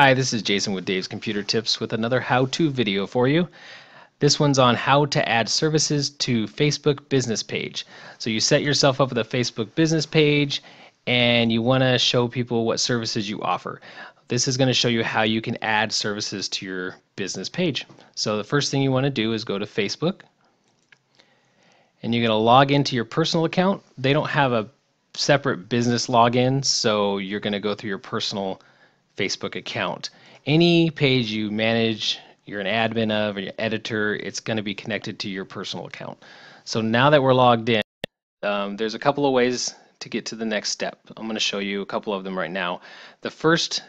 Hi, this is Jason with Dave's Computer Tips with another how-to video for you. This one's on how to add services to Facebook business page. So you set yourself up with a Facebook business page and you want to show people what services you offer. This is going to show you how you can add services to your business page. So the first thing you want to do is go to Facebook and you're going to log into your personal account. They don't have a separate business login, so you're going to go through your personal Facebook account. Any page you manage, you're an admin of, or your editor, it's going to be connected to your personal account. So now that we're logged in, um, there's a couple of ways to get to the next step. I'm going to show you a couple of them right now. The first,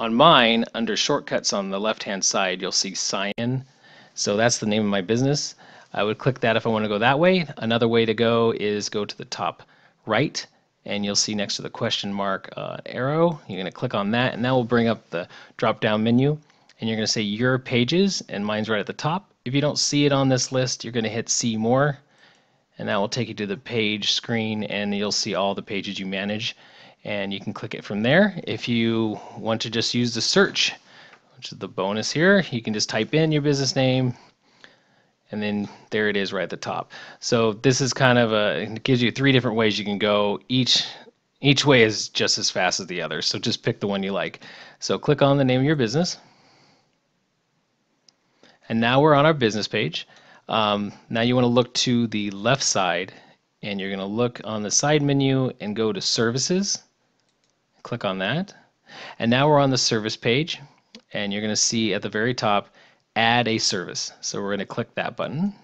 on mine, under shortcuts on the left-hand side, you'll see sign in. So that's the name of my business. I would click that if I want to go that way. Another way to go is go to the top right and you'll see next to the question mark uh, arrow. You're going to click on that, and that will bring up the drop-down menu. And you're going to say Your Pages, and mine's right at the top. If you don't see it on this list, you're going to hit See More, and that will take you to the page screen, and you'll see all the pages you manage. And you can click it from there. If you want to just use the search, which is the bonus here, you can just type in your business name, and then there it is right at the top. So this is kind of a, it gives you three different ways you can go. Each each way is just as fast as the other, so just pick the one you like. So click on the name of your business. And now we're on our business page. Um, now you want to look to the left side and you're going to look on the side menu and go to services. Click on that. And now we're on the service page and you're going to see at the very top add a service. So we're going to click that button.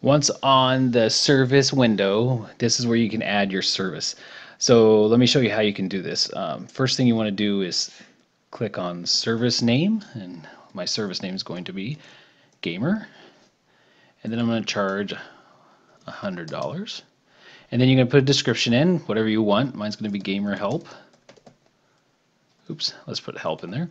Once on the service window, this is where you can add your service. So let me show you how you can do this. Um, first thing you want to do is click on service name, and my service name is going to be gamer. And then I'm going to charge $100. And then you're going to put a description in, whatever you want. Mine's going to be gamer help. Oops, let's put help in there.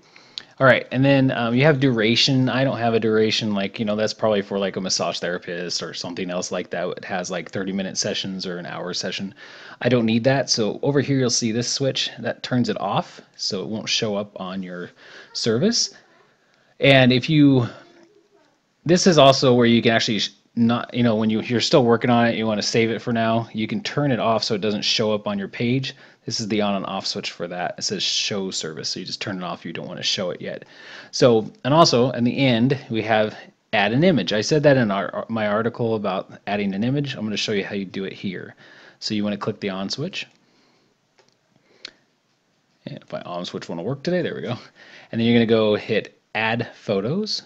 All right, and then um, you have duration. I don't have a duration like you know that's probably for like a massage therapist or something else like that. It has like 30 minute sessions or an hour session. I don't need that. So over here you'll see this switch that turns it off, so it won't show up on your service. And if you, this is also where you can actually not you know when you you're still working on it you want to save it for now you can turn it off so it doesn't show up on your page. This is the on and off switch for that. It says show service so you just turn it off you don't want to show it yet. So and also in the end we have add an image. I said that in our my article about adding an image. I'm going to show you how you do it here. So you want to click the on switch. And if my on switch want to work today there we go. And then you're going to go hit add photos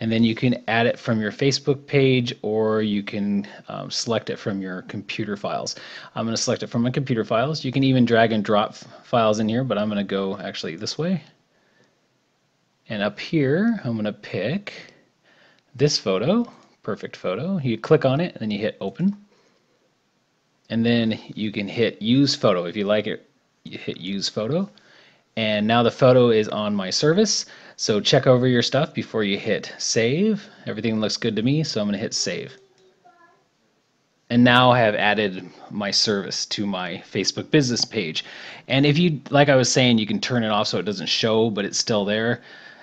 and then you can add it from your Facebook page or you can um, select it from your computer files. I'm going to select it from my computer files. You can even drag and drop files in here, but I'm going to go actually this way. And up here, I'm going to pick this photo, perfect photo. You click on it and then you hit open. And then you can hit use photo. If you like it, you hit use photo. And now the photo is on my service. So check over your stuff before you hit save. Everything looks good to me, so I'm going to hit save. And now I have added my service to my Facebook business page. And if you, like I was saying, you can turn it off so it doesn't show, but it's still there.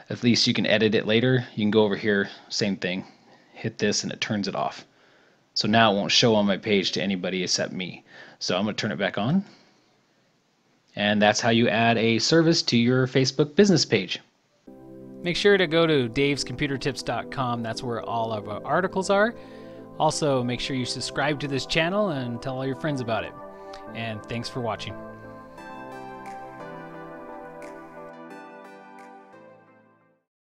At least you can edit it later. You can go over here, same thing. Hit this and it turns it off. So now it won't show on my page to anybody except me. So I'm going to turn it back on. And that's how you add a service to your Facebook business page. Make sure to go to davescomputertips.com. That's where all of our articles are. Also, make sure you subscribe to this channel and tell all your friends about it. And thanks for watching.